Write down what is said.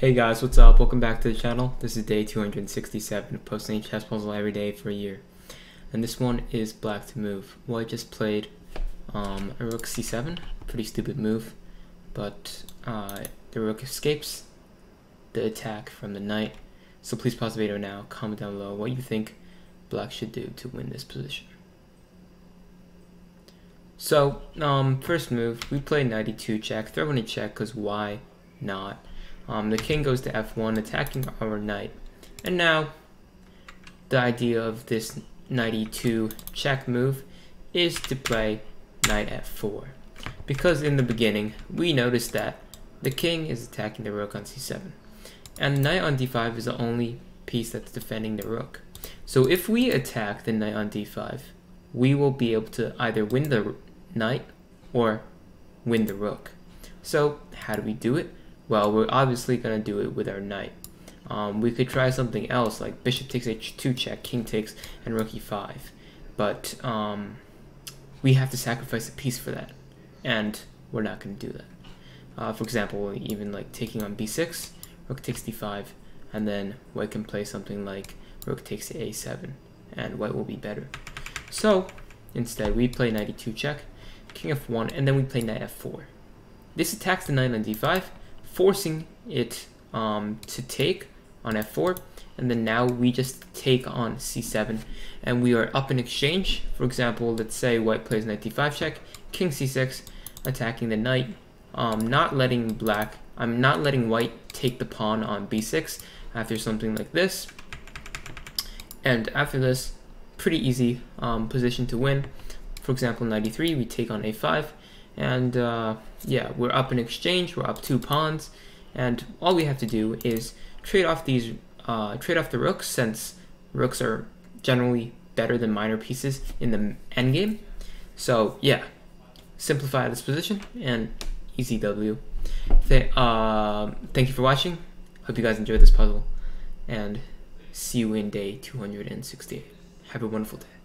Hey guys, what's up? Welcome back to the channel. This is day 267 of posting chess puzzle every day for a year. And this one is black to move. Well, I just played um, a rook c7, pretty stupid move, but uh, the rook escapes the attack from the knight. So please pause the video now, comment down below what you think black should do to win this position. So, um, first move, we play knight e2 check, throw in a check because why not? Um, the king goes to f1, attacking our knight. And now, the idea of this knight e2 check move is to play knight f4. Because in the beginning, we noticed that the king is attacking the rook on c7. And knight on d5 is the only piece that's defending the rook. So if we attack the knight on d5, we will be able to either win the knight or win the rook. So how do we do it? Well, we're obviously going to do it with our knight. Um, we could try something else like bishop takes h2 check, king takes, and rook e5. But um, we have to sacrifice a piece for that, and we're not going to do that. Uh, for example, even like taking on b6, rook takes d5, and then white can play something like rook takes a7, and white will be better. So instead, we play knight e2 check, king f1, and then we play knight f4. This attacks the knight on d5, forcing it um, to take on f4 and then now we just take on c7 and we are up in exchange. For example let's say white plays knight d5 check king c6 attacking the knight um, not letting black I'm not letting white take the pawn on b6 after something like this. And after this pretty easy um, position to win. For example 93 we take on a5 and uh, yeah, we're up in exchange, we're up two pawns, and all we have to do is trade off these, uh, trade off the rooks since rooks are generally better than minor pieces in the endgame. So yeah, simplify this position and easy W. Th uh, thank you for watching. Hope you guys enjoyed this puzzle, and see you in day 268. Have a wonderful day.